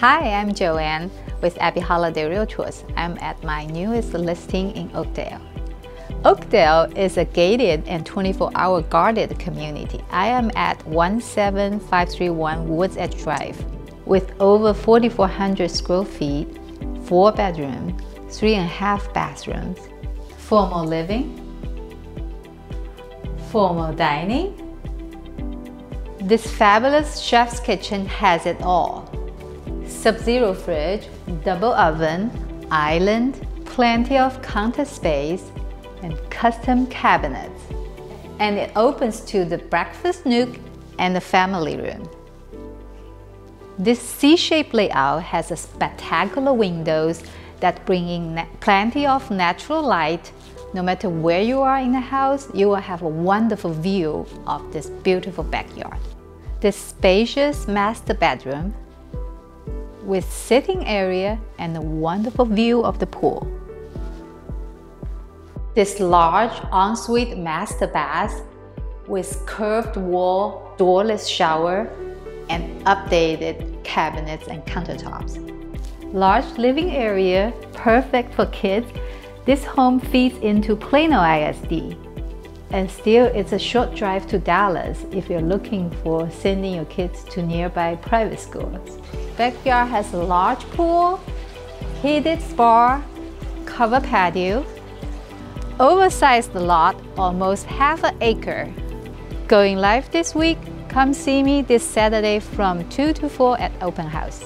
Hi, I'm Joanne with Ebby Halliday Realtors. I'm at my newest listing in Oakdale. Oakdale is a gated and 24-hour guarded community. I am at 17531 Woods Edge Drive with over 4,400 square feet, four bedrooms, three and a half bathrooms, formal living, formal dining. This fabulous chef's kitchen has it all. Sub-zero fridge, double oven, island, plenty of counter space, and custom cabinets. And it opens to the breakfast nook and the family room. This C-shaped layout has a spectacular windows that bring in plenty of natural light. No matter where you are in the house, you will have a wonderful view of this beautiful backyard. This spacious master bedroom with sitting area and a wonderful view of the pool. This large ensuite master bath with curved wall, doorless shower, and updated cabinets and countertops. Large living area, perfect for kids. This home feeds into Plano ISD. And still, it's a short drive to Dallas if you're looking for sending your kids to nearby private schools. Backyard has a large pool, heated spa, covered patio, oversized lot, almost half an acre. Going live this week, come see me this Saturday from 2 to 4 at open house.